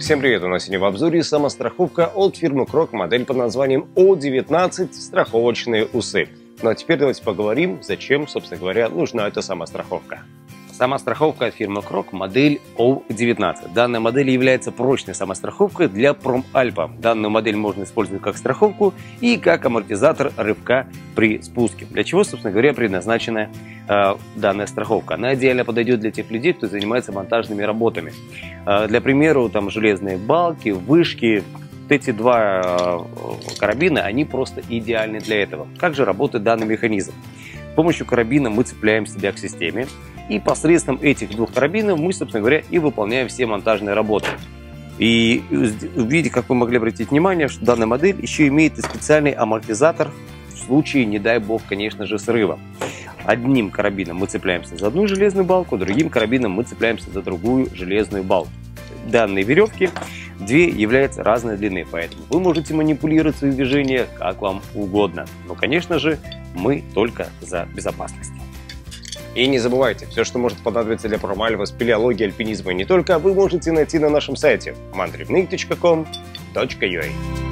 Всем привет! У нас сегодня в обзоре самостраховка от фирмы Крок, модель под названием О19 страховочные усы. Ну а теперь давайте поговорим, зачем, собственно говоря, нужна эта самостраховка. Самостраховка от фирмы Крок, модель O19. Данная модель является прочной самостраховкой для Промальпа. Данную модель можно использовать как страховку и как амортизатор рывка при спуске. Для чего, собственно говоря, предназначена э, данная страховка? Она идеально подойдет для тех людей, кто занимается монтажными работами. Э, для примера, там железные балки, вышки, вот эти два э, карабина, они просто идеальны для этого. Как же работает данный механизм? С помощью карабина мы цепляем себя к системе, и посредством этих двух карабинов мы, собственно говоря, и выполняем все монтажные работы. И видите, как вы могли обратить внимание, что данная модель еще имеет и специальный амортизатор в случае, не дай бог, конечно же, срыва. Одним карабином мы цепляемся за одну железную балку, другим карабином мы цепляемся за другую железную балку. Данные веревки две являются разной длины, поэтому вы можете манипулировать свои движения как вам угодно. Но, конечно же, мы только за безопасность. И не забывайте, все, что может понадобиться для промальва, спелеологии, альпинизма и не только, вы можете найти на нашем сайте mandrivnik.com.ua